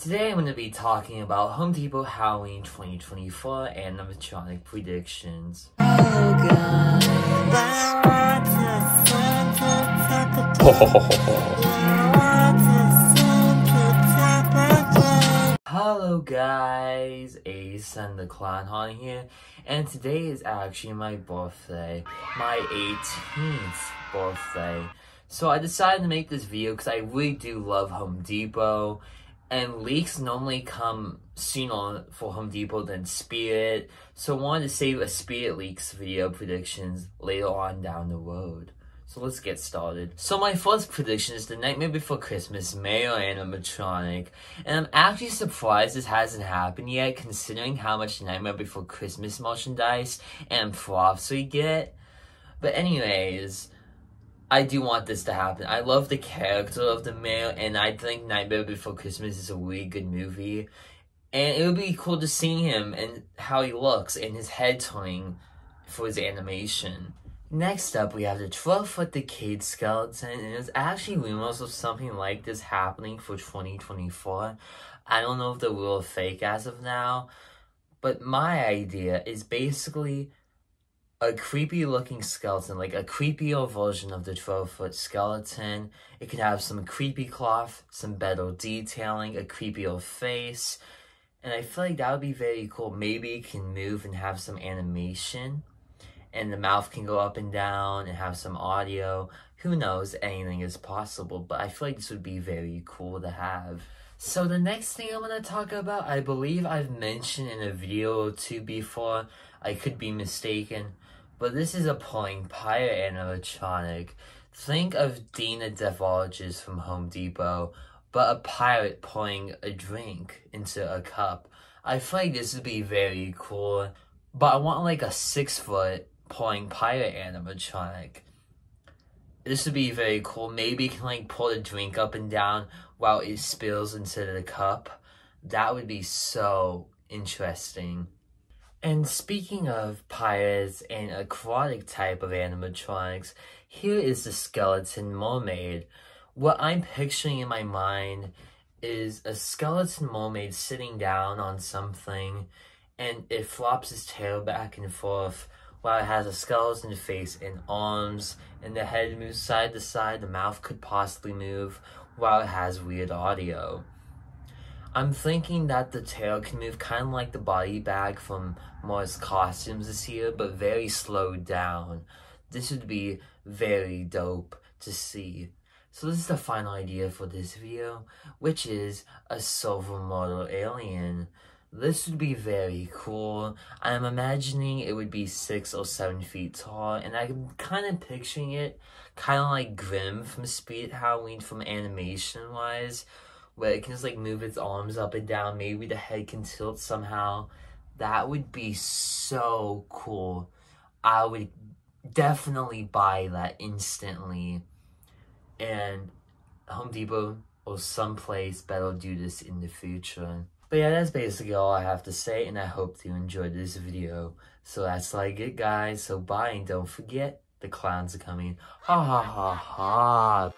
Today I'm going to be talking about Home Depot Halloween 2024 animatronic predictions. Hello guys, Ascend the Clown Haunt here, and today is actually my birthday, my 18th birthday. So I decided to make this video because I really do love Home Depot, and leaks normally come sooner for Home Depot than Spirit, so I wanted to save a Spirit leaks video predictions later on down the road. So let's get started. So my first prediction is the Nightmare Before Christmas Mayor animatronic, and I'm actually surprised this hasn't happened yet considering how much Nightmare Before Christmas merchandise and props we get. But anyways, I do want this to happen. I love the character of the Mayor, and I think Nightmare Before Christmas is a really good movie. And it would be cool to see him and how he looks and his head turning for his animation. Next up, we have the 12-foot decayed skeleton, and there's actually rumors of something like this happening for 2024. I don't know if they're real fake as of now, but my idea is basically a creepy looking skeleton, like a creepier version of the 12 foot skeleton. It could have some creepy cloth, some better detailing, a creepier face. And I feel like that would be very cool. Maybe it can move and have some animation. And the mouth can go up and down and have some audio. Who knows, anything is possible. But I feel like this would be very cool to have. So the next thing I'm going to talk about, I believe I've mentioned in a video or two before. I could be mistaken but this is a pulling pirate animatronic. Think of Dina Devarges from Home Depot, but a pirate pouring a drink into a cup. I feel like this would be very cool, but I want like a six foot pouring pirate animatronic. This would be very cool. Maybe you can like pull the drink up and down while it spills into the cup. That would be so interesting. And speaking of pirates and aquatic type of animatronics, here is the skeleton mermaid. What I'm picturing in my mind is a skeleton mermaid sitting down on something and it flops its tail back and forth while it has a skeleton face and arms and the head moves side to side, the mouth could possibly move while it has weird audio. I'm thinking that the tail can move kind of like the body bag from Morris costumes this year, but very slowed down. This would be very dope to see. So this is the final idea for this video, which is a silver model alien. This would be very cool. I'm imagining it would be six or seven feet tall, and I'm kind of picturing it kind of like Grim from Spirit Halloween from animation wise, where it can just like move its arms up and down. Maybe the head can tilt somehow. That would be so cool. I would definitely buy that instantly. And Home Depot or someplace better do this in the future. But yeah, that's basically all I have to say, and I hope you enjoyed this video. So that's like it, guys. So bye, and don't forget, the clowns are coming. Ha ha ha ha.